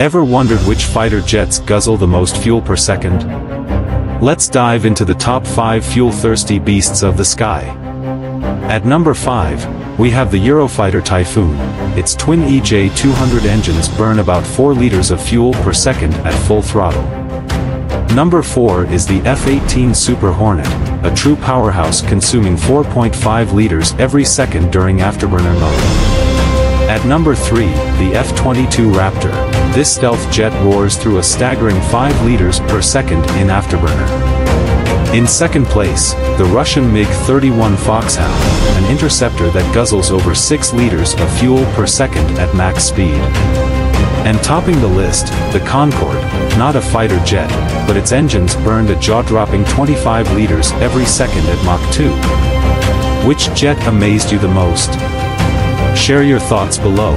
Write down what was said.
Ever wondered which fighter jets guzzle the most fuel per second? Let's dive into the top 5 fuel-thirsty beasts of the sky. At number 5, we have the Eurofighter Typhoon. Its twin EJ-200 engines burn about 4 liters of fuel per second at full throttle. Number 4 is the F-18 Super Hornet, a true powerhouse consuming 4.5 liters every second during afterburner mode. At number 3, the F-22 Raptor. This stealth jet roars through a staggering 5 liters per second in afterburner. In second place, the Russian MiG-31 Foxhound, an interceptor that guzzles over 6 liters of fuel per second at max speed. And topping the list, the Concorde, not a fighter jet, but its engines burned a jaw-dropping 25 liters every second at Mach 2. Which jet amazed you the most? Share your thoughts below.